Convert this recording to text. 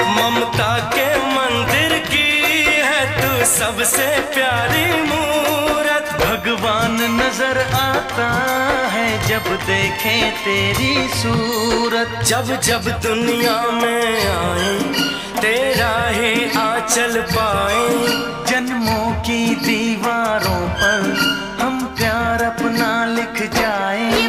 ममता के मंदिर की है तू सबसे प्यारी मूरत। भगवान नज़र आता है जब देखे तेरी सूरत। जब जब दुनिया में आए, तेरा ही आंचल पाए। जन्मों की दीवारों पर हम प्यार अपना लिख जाए।